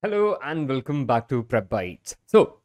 Hello and welcome back to PrepBytes. So,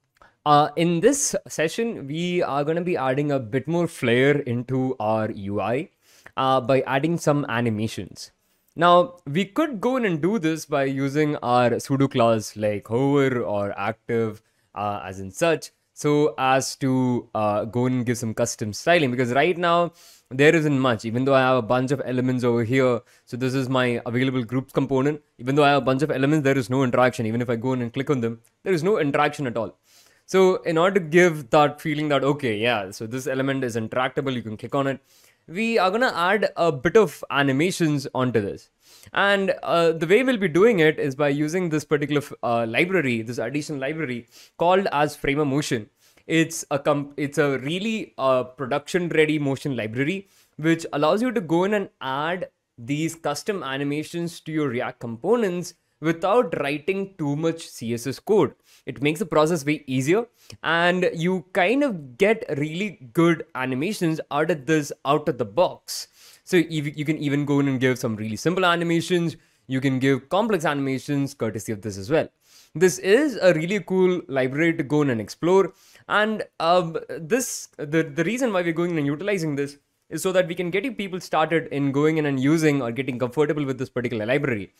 uh, in this session, we are going to be adding a bit more flair into our UI uh, by adding some animations. Now, we could go in and do this by using our pseudo class like hover or active uh, as in such so as to uh, go and give some custom styling because right now there isn't much even though i have a bunch of elements over here. So this is my available groups component. Even though i have a bunch of elements there is no interaction. Even if i go in and click on them there is no interaction at all. So in order to give that feeling that okay yeah so this element is interactable you can click on it we are going to add a bit of animations onto this. And uh, the way we'll be doing it is by using this particular uh, library this additional library called as framer motion it's a it's a really uh, production ready motion library which allows you to go in and add these custom animations to your react components without writing too much css code. It makes the process way easier and you kind of get really good animations out of this out of the box. So you can even go in and give some really simple animations you can give complex animations courtesy of this as well. This is a really cool library to go in and explore and um, this the, the reason why we're going and utilizing this is so that we can get you people started in going in and using or getting comfortable with this particular library.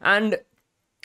And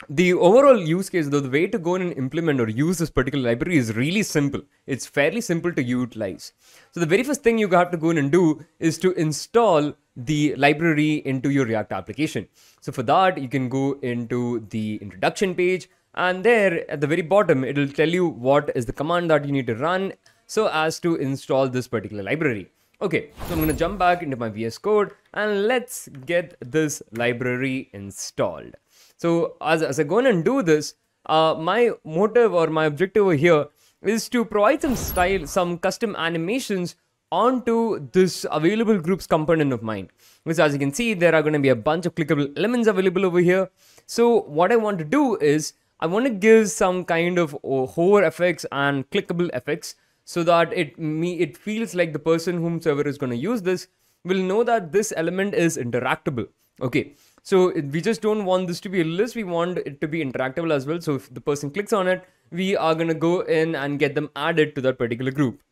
the overall use case though the way to go in and implement or use this particular library is really simple. It's fairly simple to utilize. So the very first thing you have to go in and do is to install the library into your react application. So for that you can go into the introduction page and there at the very bottom it'll tell you what is the command that you need to run so as to install this particular library. Okay so i'm going to jump back into my vs code and let's get this library installed. So as, as i go in and do this uh, my motive or my objective over here is to provide some style some custom animations onto this available groups component of mine. Which as you can see there are going to be a bunch of clickable elements available over here. So what i want to do is I want to give some kind of uh, hover effects and clickable effects so that it me it feels like the person whomsoever is going to use this will know that this element is interactable. Okay, so we just don't want this to be a list. We want it to be interactable as well. So if the person clicks on it, we are going to go in and get them added to that particular group.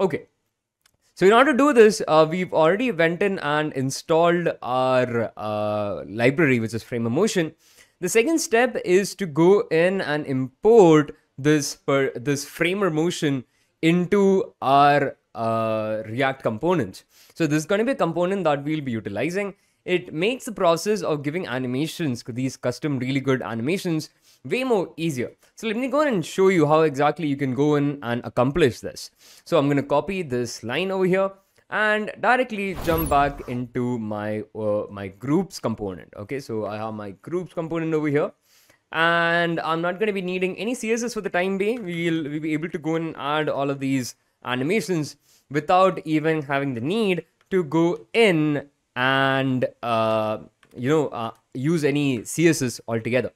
Okay. So in order to do this, uh, we've already went in and installed our uh, library, which is Framer Motion. The second step is to go in and import this per, this framer motion into our uh, React components. So this is going to be a component that we'll be utilizing. It makes the process of giving animations, these custom really good animations, way more easier. So let me go and show you how exactly you can go in and accomplish this. So I'm going to copy this line over here and directly jump back into my uh, my groups component okay? So i have my groups component over here. And i'm not going to be needing any css for the time being. We'll, we'll be able to go and add all of these animations without even having the need to go in and uh, you know uh, use any css altogether.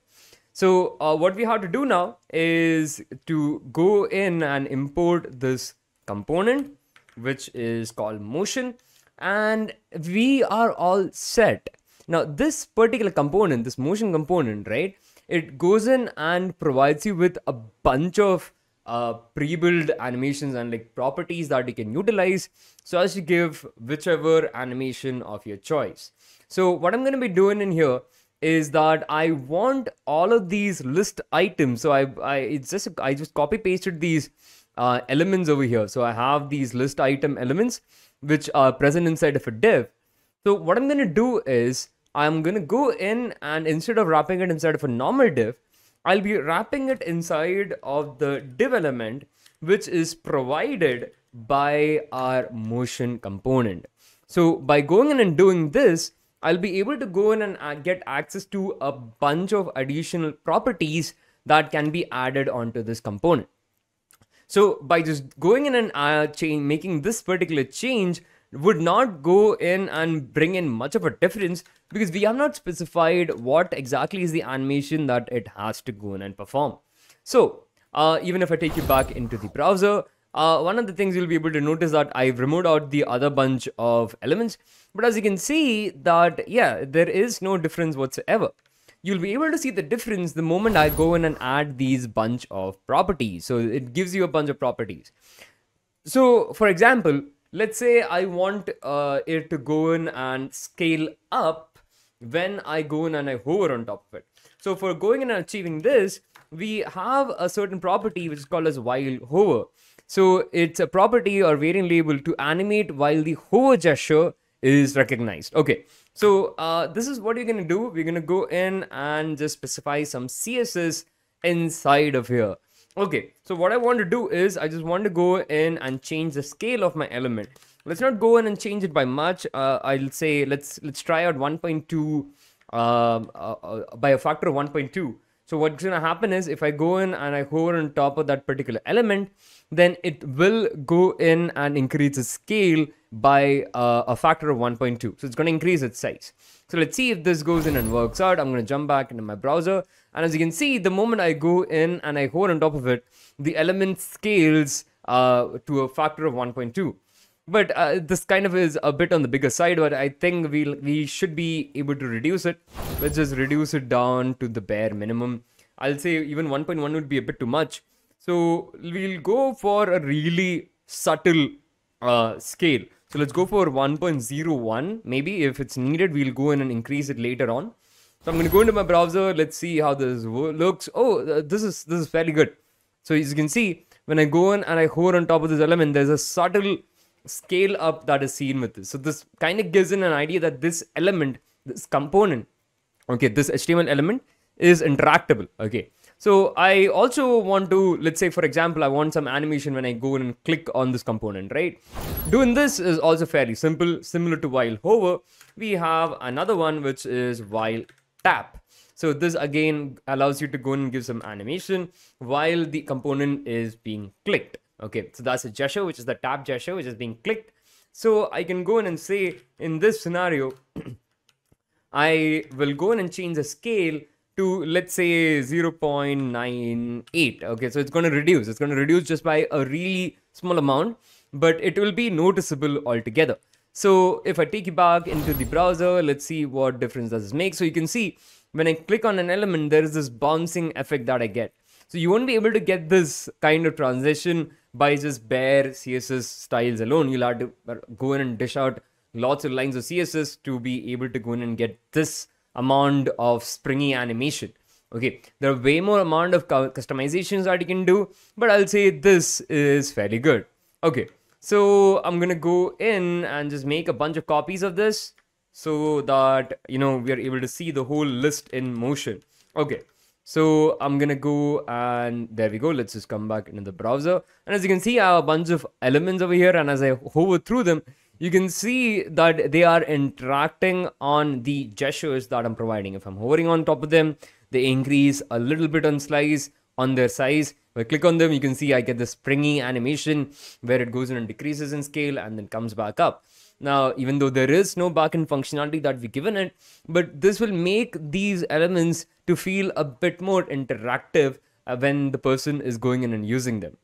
So uh, what we have to do now is to go in and import this component which is called motion and we are all set. Now this particular component this motion component right it goes in and provides you with a bunch of uh, pre-built animations and like properties that you can utilize. So as to give whichever animation of your choice. So what i'm going to be doing in here is that i want all of these list items. So i i it's just i just copy pasted these uh, elements over here. So I have these list item elements which are present inside of a div. So what I'm going to do is I'm going to go in and instead of wrapping it inside of a normal div, I'll be wrapping it inside of the div element which is provided by our motion component. So by going in and doing this, I'll be able to go in and get access to a bunch of additional properties that can be added onto this component. So by just going in and uh, making this particular change would not go in and bring in much of a difference because we have not specified what exactly is the animation that it has to go in and perform. So uh, even if I take you back into the browser, uh, one of the things you'll be able to notice that I've removed out the other bunch of elements. But as you can see that, yeah, there is no difference whatsoever you'll be able to see the difference the moment I go in and add these bunch of properties. So it gives you a bunch of properties. So for example, let's say I want uh, it to go in and scale up when I go in and I hover on top of it. So for going in and achieving this, we have a certain property which is called as while hover. So it's a property or variant label to animate while the hover gesture is recognized. Okay, so uh, this is what you're gonna do. We're gonna go in and just specify some CSS inside of here. Okay, so what I want to do is I just want to go in and change the scale of my element. Let's not go in and change it by much. Uh, I'll say let's let's try out 1.2 um, uh, uh, by a factor of 1.2. So what's going to happen is if I go in and I hover on top of that particular element, then it will go in and increase the scale by uh, a factor of 1.2. So it's going to increase its size. So let's see if this goes in and works out. I'm going to jump back into my browser. And as you can see, the moment I go in and I hover on top of it, the element scales uh, to a factor of 1.2 but uh, this kind of is a bit on the bigger side but i think we we'll, we should be able to reduce it. Let's just reduce it down to the bare minimum. I'll say even 1.1 would be a bit too much. So we'll go for a really subtle uh, scale. So let's go for 1.01 maybe if it's needed we'll go in and increase it later on. So i'm going to go into my browser. Let's see how this looks. Oh uh, this is this is fairly good. So as you can see when i go in and i hover on top of this element there's a subtle scale up that is seen with this. So this kind of gives in an idea that this element, this component, okay, this HTML element is interactable. Okay. So I also want to, let's say, for example, I want some animation when I go in and click on this component, right? Doing this is also fairly simple, similar to while hover. We have another one, which is while tap. So this again allows you to go and give some animation while the component is being clicked. Okay, so that's a gesture, which is the tap gesture, which is being clicked. So I can go in and say, in this scenario, I will go in and change the scale to, let's say, 0.98. Okay, so it's going to reduce. It's going to reduce just by a really small amount, but it will be noticeable altogether. So if I take you back into the browser, let's see what difference does this make. So you can see when I click on an element, there is this bouncing effect that I get. So you won't be able to get this kind of transition by just bare CSS styles alone. You'll have to go in and dish out lots of lines of CSS to be able to go in and get this amount of springy animation. Okay, there are way more amount of customizations that you can do, but I'll say this is fairly good. Okay, so I'm gonna go in and just make a bunch of copies of this so that you know we are able to see the whole list in motion. Okay, so I'm gonna go and there we go. Let's just come back into the browser. And as you can see, I have a bunch of elements over here. And as I hover through them, you can see that they are interacting on the gestures that I'm providing. If I'm hovering on top of them, they increase a little bit on slice on their size. I click on them, you can see I get the springy animation where it goes in and decreases in scale and then comes back up. Now, even though there is no backend functionality that we've given it, but this will make these elements to feel a bit more interactive uh, when the person is going in and using them.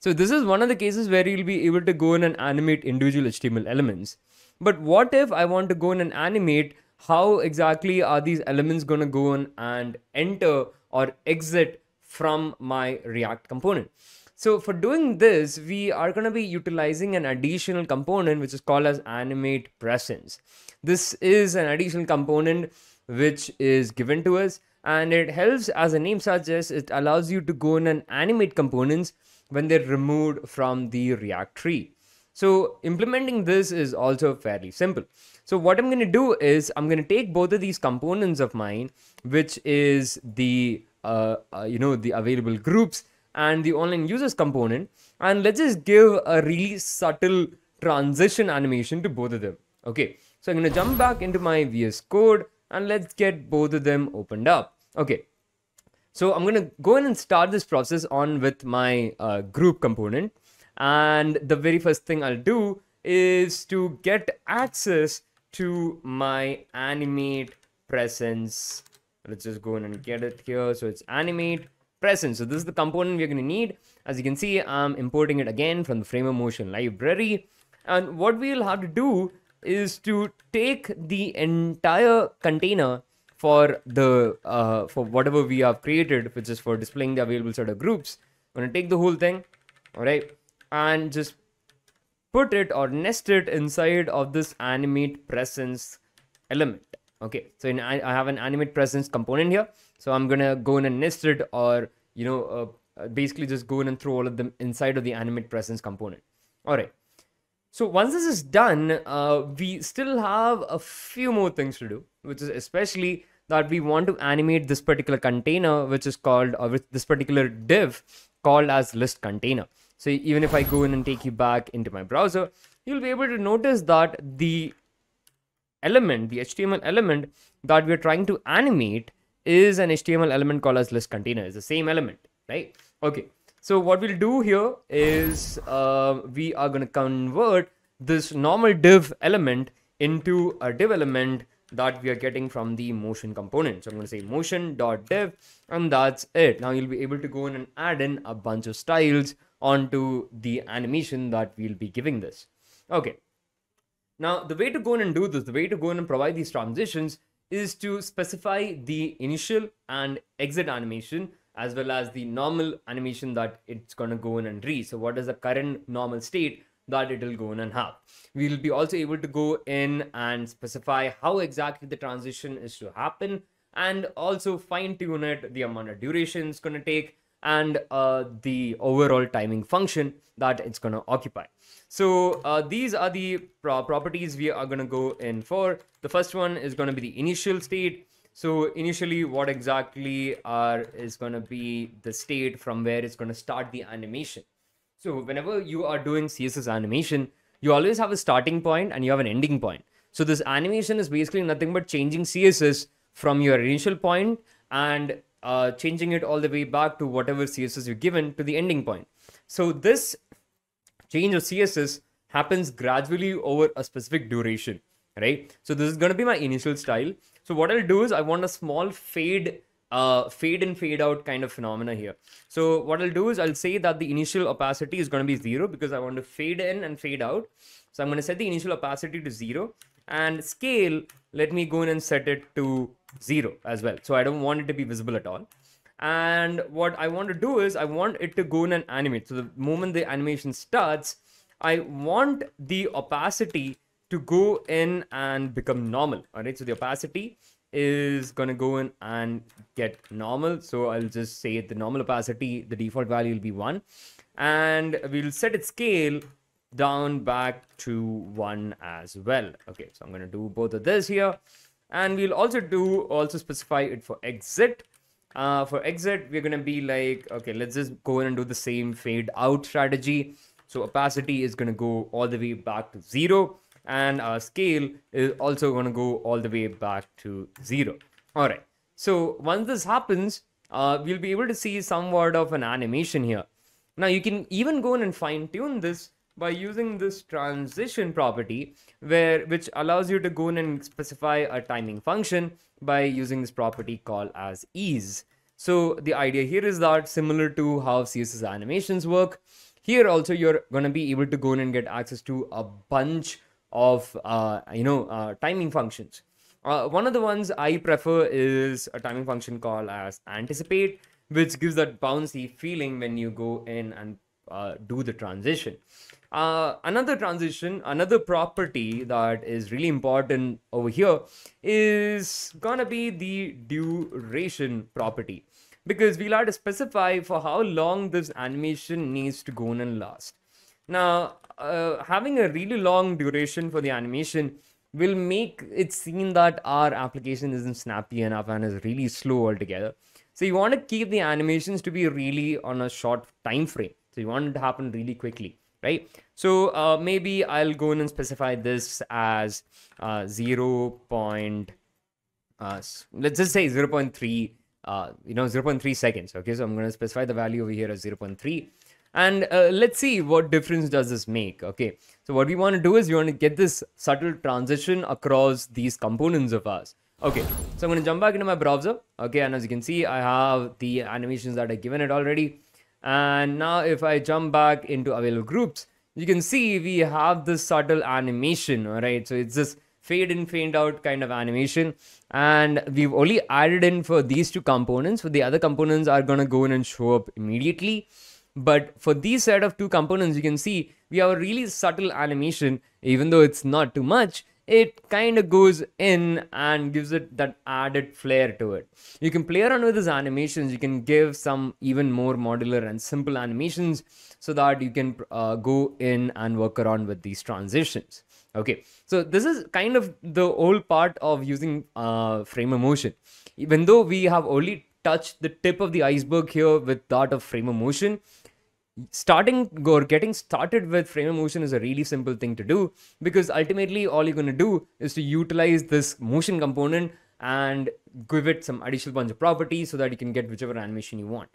So this is one of the cases where you'll be able to go in and animate individual HTML elements. But what if I want to go in and animate how exactly are these elements going to go in and enter or exit from my React component? So for doing this, we are going to be utilizing an additional component which is called as animate presence. This is an additional component which is given to us and it helps as the name suggests it allows you to go in and animate components when they're removed from the React tree. So implementing this is also fairly simple. So what I'm going to do is I'm going to take both of these components of mine, which is the uh, uh, you know the available groups and the online users component. And let's just give a really subtle transition animation to both of them. Okay so i'm going to jump back into my vs code and let's get both of them opened up. Okay so i'm going to go in and start this process on with my uh, group component. And the very first thing i'll do is to get access to my animate presence let's just go in and get it here so it's animate present. So this is the component we're going to need. As you can see, I'm importing it again from the Framer Motion library. And what we'll have to do is to take the entire container for the uh, for whatever we have created, which is for displaying the available set of groups. I'm gonna take the whole thing, all right, and just put it or nest it inside of this animate presence element. Okay, so in, I, I have an animate presence component here. So I'm gonna go in and nest it or, you know, uh, uh, basically just go in and throw all of them inside of the animate presence component. All right. So once this is done, uh, we still have a few more things to do, which is especially that we want to animate this particular container, which is called, or with this particular div called as list container. So even if I go in and take you back into my browser, you'll be able to notice that the element, the HTML element that we're trying to animate is an HTML element called as list container. It's the same element, right? Okay. So what we'll do here is uh, we are going to convert this normal div element into a div element that we are getting from the motion component. So I'm going to say motion.div and that's it. Now you'll be able to go in and add in a bunch of styles onto the animation that we'll be giving this. Okay. Now, the way to go in and do this, the way to go in and provide these transitions is to specify the initial and exit animation as well as the normal animation that it's going to go in and read. So what is the current normal state that it will go in and have. We'll be also able to go in and specify how exactly the transition is to happen and also fine tune it, the amount of duration it's going to take and uh, the overall timing function that it's going to occupy. So uh, these are the pro properties we are going to go in for. The first one is going to be the initial state. So initially what exactly are is going to be the state from where it's going to start the animation. So whenever you are doing CSS animation, you always have a starting point and you have an ending point. So this animation is basically nothing but changing CSS from your initial point and uh, changing it all the way back to whatever CSS you're given to the ending point. So this change of CSS happens gradually over a specific duration, right? So this is going to be my initial style. So what I'll do is I want a small fade uh, fade in fade out kind of phenomena here. So what I'll do is I'll say that the initial opacity is going to be zero because I want to fade in and fade out. So I'm going to set the initial opacity to zero and scale, let me go in and set it to zero as well. So I don't want it to be visible at all. And what I want to do is I want it to go in and animate. So the moment the animation starts, I want the opacity to go in and become normal. All right. So the opacity is going to go in and get normal. So I'll just say the normal opacity, the default value will be one. And we'll set its scale down back to one as well. Okay, so I'm going to do both of this here. And we'll also do, also specify it for exit. Uh, for exit, we're to be like, okay, let's just go in and do the same fade out strategy. So opacity is to go all the way back to zero and our scale is also to go all the way back to zero. All right. So once this happens, uh, we'll be able to see somewhat of an animation here. Now you can even go in and fine tune this by using this transition property where which allows you to go in and specify a timing function by using this property called as ease. So the idea here is that similar to how CSS animations work, here also you're going to be able to go in and get access to a bunch of uh, you know uh, timing functions. Uh, one of the ones I prefer is a timing function called as anticipate, which gives that bouncy feeling when you go in and uh, do the transition. Uh, another transition, another property that is really important over here is gonna be the duration property because we'll have to specify for how long this animation needs to go in and last. Now, uh, having a really long duration for the animation will make it seem that our application isn't snappy enough and is really slow altogether. So you want to keep the animations to be really on a short time frame. So you want it to happen really quickly, right? So uh, maybe I'll go in and specify this as uh, 0. Point, uh, let's just say 0 0.3, uh, you know, 0 0.3 seconds. Okay, so I'm going to specify the value over here as 0 0.3 and uh, let's see what difference does this make okay so what we want to do is we want to get this subtle transition across these components of ours okay so i'm going to jump back into my browser okay and as you can see i have the animations that i given it already and now if i jump back into available groups you can see we have this subtle animation all right so it's this fade in, fade out kind of animation. And we've only added in for these two components. For the other components are going to go in and show up immediately. But for these set of two components, you can see we have a really subtle animation, even though it's not too much it kind of goes in and gives it that added flair to it. You can play around with these animations. You can give some even more modular and simple animations so that you can uh, go in and work around with these transitions. Okay, so this is kind of the whole part of using uh, Framer Motion. Even though we have only touched the tip of the iceberg here with that of Framer Motion, starting or getting started with Framer Motion is a really simple thing to do because ultimately all you're going to do is to utilize this motion component and give it some additional bunch of properties so that you can get whichever animation you want.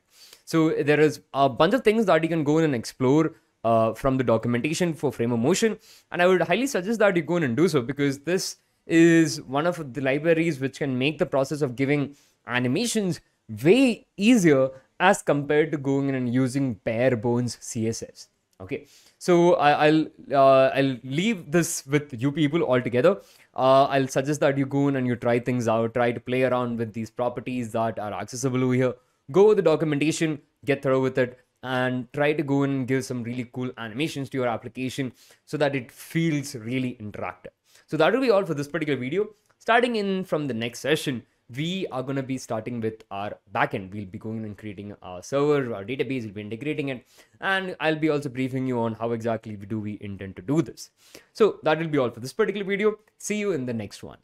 So there is a bunch of things that you can go in and explore uh, from the documentation for Framer Motion. And I would highly suggest that you go in and do so because this is one of the libraries which can make the process of giving animations way easier as compared to going in and using bare bones css okay. So I, will uh, i'll leave this with you people altogether. Uh, i'll suggest that you go in and you try things out try to play around with these properties that are accessible over here. Go with the documentation get through with it and try to go in and give some really cool animations to your application so that it feels really interactive. So that will be all for this particular video. Starting in from the next session we are going to be starting with our backend. We'll be going and creating our server, our database, we'll be integrating it. And I'll be also briefing you on how exactly do we intend to do this. So that will be all for this particular video. See you in the next one.